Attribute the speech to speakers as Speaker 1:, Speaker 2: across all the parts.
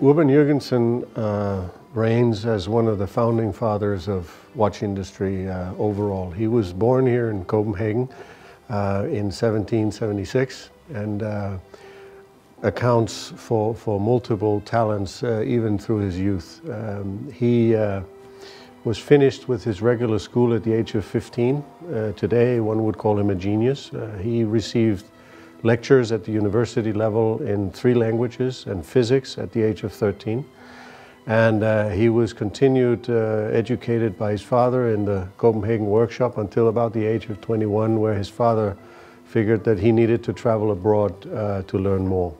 Speaker 1: Urban Jurgensen uh, reigns as one of the founding fathers of watch industry uh, overall. He was born here in Copenhagen uh, in 1776 and uh, accounts for, for multiple talents uh, even through his youth. Um, he uh, was finished with his regular school at the age of 15. today one would call him a genius. he received lectures at the university level in three languages and physics at the age of 13. And uh, he was continued uh, educated by his father in the Copenhagen workshop until about the age of 21, where his father figured that he needed to travel abroad uh, to learn more.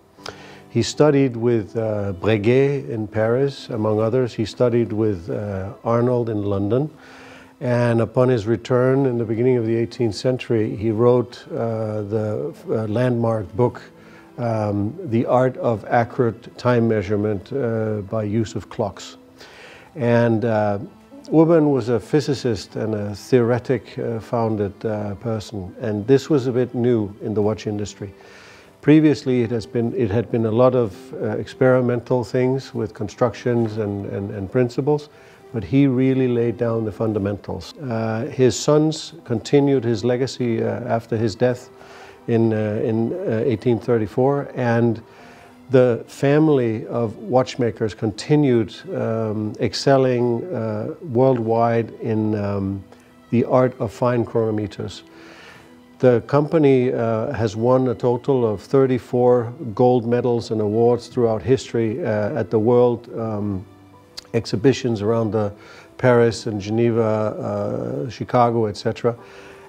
Speaker 1: He studied with uh, Breguet in Paris, among others. He studied with uh, Arnold in London. And upon his return in the beginning of the 18th century, he wrote uh, the uh, landmark book, um, The Art of Accurate Time Measurement uh, by Use of Clocks. And uh, Urban was a physicist and a theoretic uh, founded uh, person. And this was a bit new in the watch industry. Previously, it, has been, it had been a lot of experimental things with constructions and, and, and principles but he really laid down the fundamentals. Uh, his sons continued his legacy uh, after his death in, uh, in 1834, uh, and the family of watchmakers continued um, excelling uh, worldwide in um, the art of fine chronometers. The company uh, has won a total of 34 gold medals and awards throughout history uh, at the World um, exhibitions around the Paris and Geneva, uh, Chicago, etc.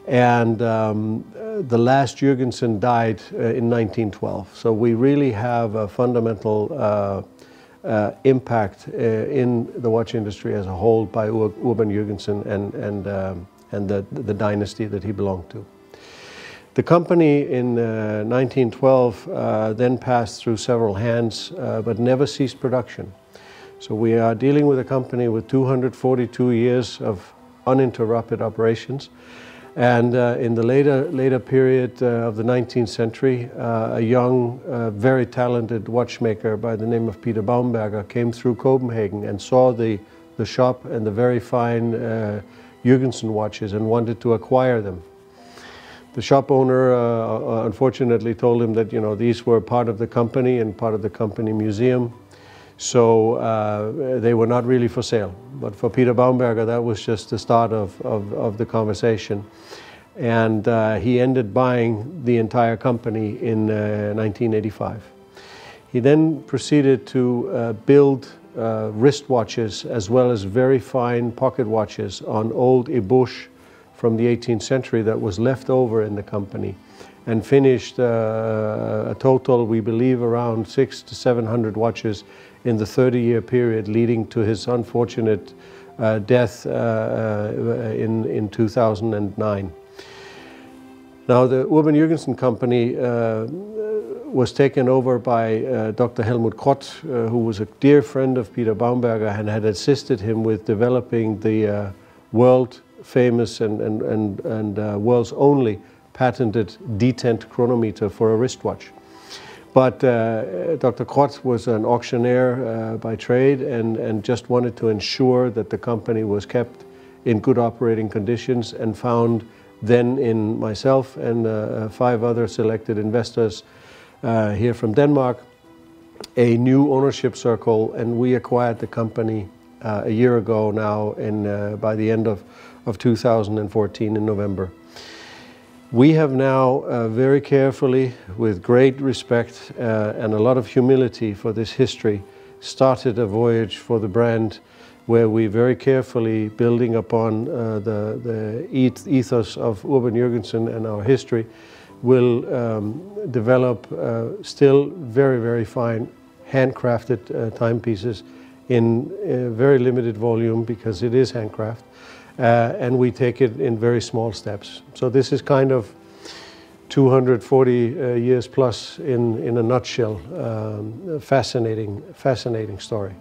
Speaker 1: And um, the last Jurgensen died uh, in 1912. So we really have a fundamental uh, uh impact uh, in the watch industry as a whole by Urban Jurgensen and, and, um, and the, the dynasty that he belonged to. The company in 1912 uh, then passed through several hands, but never ceased production. So we are dealing with a company with 242 years of uninterrupted operations. And uh, in the later, later period uh, of the 19th century, uh, a young, uh, very talented watchmaker by the name of Peter Baumberger came through Copenhagen and saw the, the shop and the very fine uh, Jurgensen watches and wanted to acquire them. The shop owner uh, unfortunately told him that you know these were part of the company and part of the company museum so uh, they were not really for sale. But for Peter Baumberger, that was just the start of, of, of the conversation. And uh, he ended buying the entire company in uh, 1985. He then proceeded to uh, build uh, wristwatches as well as very fine pocket watches on old Ebauche from the 18th century that was left over in the company and finished uh, a total, we believe, around six to 700 watches in the 30-year period leading to his unfortunate uh, death uh, uh in, in 2009. Now the Urban Jurgensen company uh, was taken over by uh, Dr. Helmut Crott, uh, who was a dear friend of Peter Baumberger and had assisted him with developing the world famous and, and, and, and world's only patented detent chronometer for a wristwatch. But uh, Dr. Crott was an auctioneer uh, by trade and, and just wanted to ensure that the company was kept in good operating conditions and found then in myself and uh, five other selected investors uh, here from Denmark a new ownership circle and we acquired the company uh, a year ago now in, uh, by the end of, of 2014 in November. We have now uh, very carefully, with great respect uh, and a lot of humility for this history, started a voyage for the brand where we very carefully, building upon uh, the, the ethos of Urban Jurgensen and our history, will um, develop uh, still very, very fine handcrafted timepieces in very limited volume because it is handcraft uh, and we take it in very small steps. So this is kind of 240 uh, years plus in, in a nutshell, um, fascinating, fascinating story.